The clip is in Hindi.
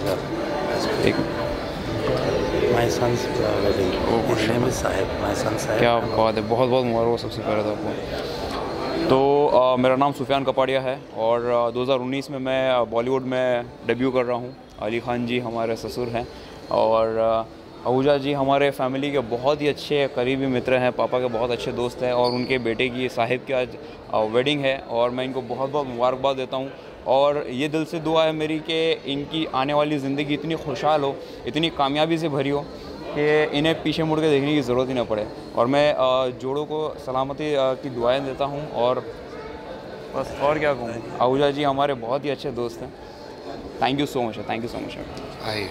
एक name is Sahib. My क्या बात है बहुत बहुत मुबारक हो सबसे पहले तो आपको। तो मेरा नाम सुफियान कपाड़िया है और अ, 2019 में मैं बॉलीवुड में डेब्यू कर रहा हूँ। अली खान जी हमारे ससुर हैं और आहूजा जी हमारे फैमिली के बहुत ही अच्छे करीबी मित्र हैं पापा के बहुत अच्छे दोस्त हैं और उनके बेटे की साहिब की आज वेडिंग है और मैं इनको बहुत बहुत मुबारकबाद देता हूँ। और ये दिल से दुआ है मेरी कि इनकी आने वाली ज़िंदगी इतनी खुशहाल हो इतनी कामयाबी से भरी हो कि इन्हें पीछे मुड़ के देखने की ज़रूरत ही ना पड़े। और मैं जोड़ों को सलामती की दुआएँ देता हूँ और बस और क्या कहूँ? आहूजा जी हमारे बहुत ही अच्छे दोस्त हैं। Thank you so much thank you so much आइए।